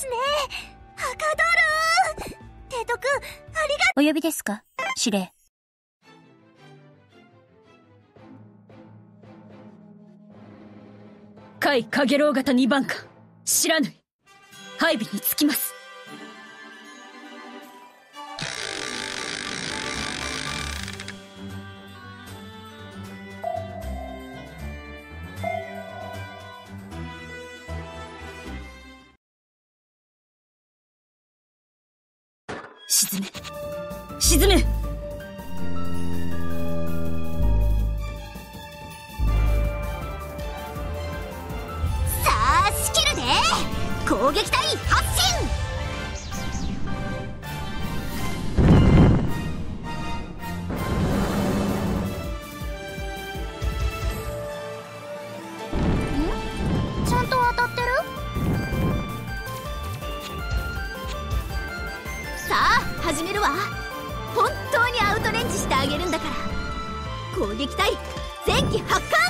ますね。はかどる提督ありがお呼びですか？司令。甲斐影郎型二番艦知らぬ。い配備につきます沈め。沈め。さあ仕切るで。攻撃隊発始めるわ。本当にアウトレンジしてあげるんだから。攻撃隊前期発艦。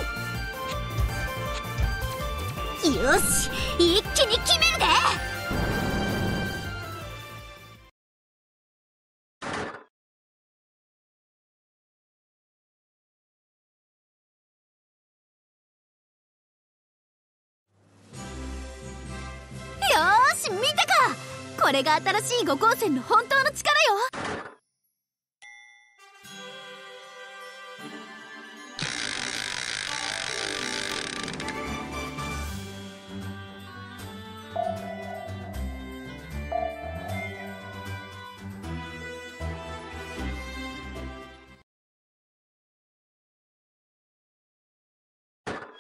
よし一気に決めるで。よし見たか。これが新しい五光線の本当の力よ。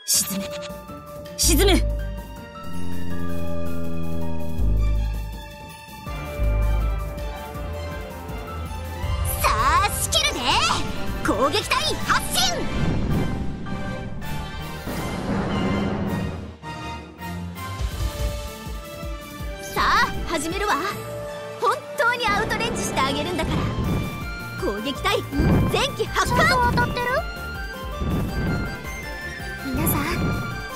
沈め。沈め。撃隊発進。さあ始めるわ。本当にアウトレンジしてあげるんだから。攻撃隊前期発艦。当たってる？皆さん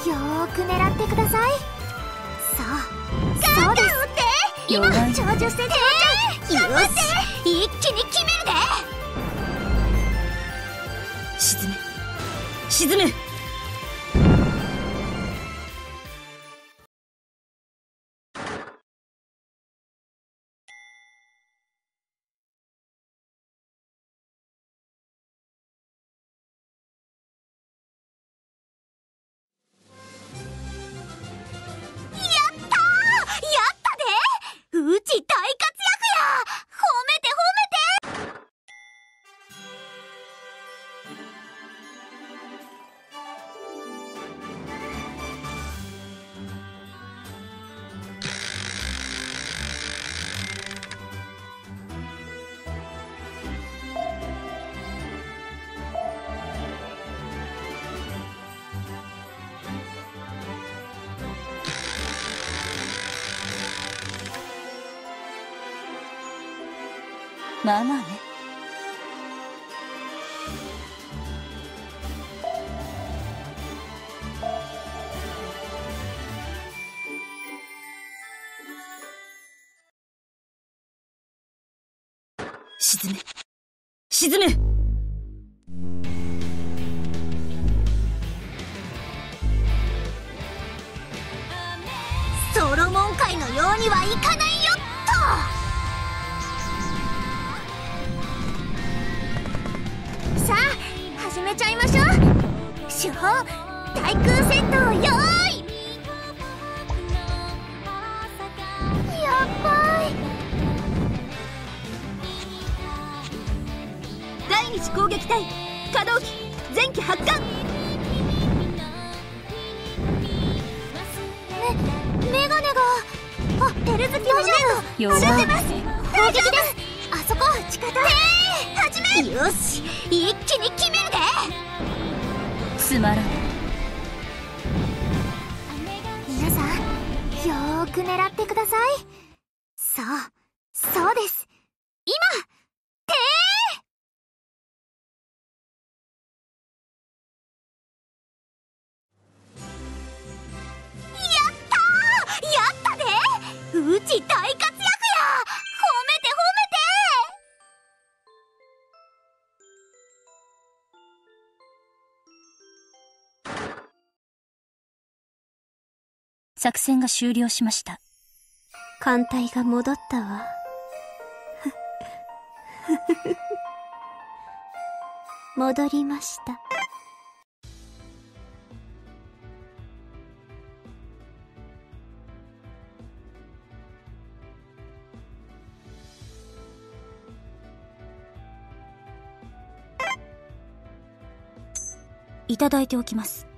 よーく狙ってください。そうそうです。今弱い。長寿してて。よし。一気に決め沈めまあまあね。沈め。沈め。ソロモン界のようにはいか手法対空戦闘用意やばい。第二次攻撃隊可動機前期発艦。めメガネがあペルズキのネ弱いットてます。攻撃です。あそこ地下だ始め。よし一気につまらない。皆さんよーく狙ってください。そうそうです。今てーやったー！やったで！うち作戦が終了しました。艦隊が戻ったわ。戻りました。いただいておきます。